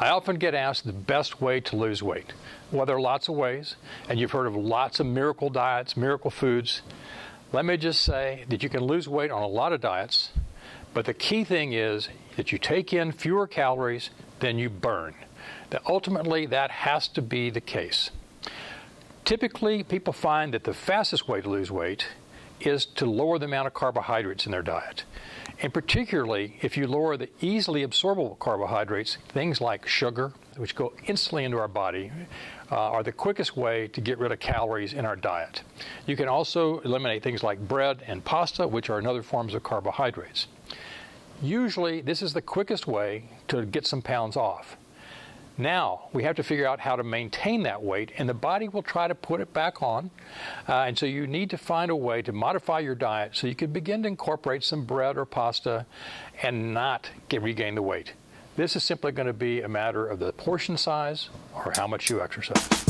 I often get asked the best way to lose weight. Well, there are lots of ways, and you've heard of lots of miracle diets, miracle foods. Let me just say that you can lose weight on a lot of diets, but the key thing is that you take in fewer calories than you burn. That ultimately, that has to be the case. Typically, people find that the fastest way to lose weight is to lower the amount of carbohydrates in their diet. And particularly, if you lower the easily absorbable carbohydrates, things like sugar, which go instantly into our body, uh, are the quickest way to get rid of calories in our diet. You can also eliminate things like bread and pasta, which are another forms of carbohydrates. Usually, this is the quickest way to get some pounds off. Now we have to figure out how to maintain that weight, and the body will try to put it back on. Uh, and so you need to find a way to modify your diet so you can begin to incorporate some bread or pasta and not get, regain the weight. This is simply going to be a matter of the portion size or how much you exercise.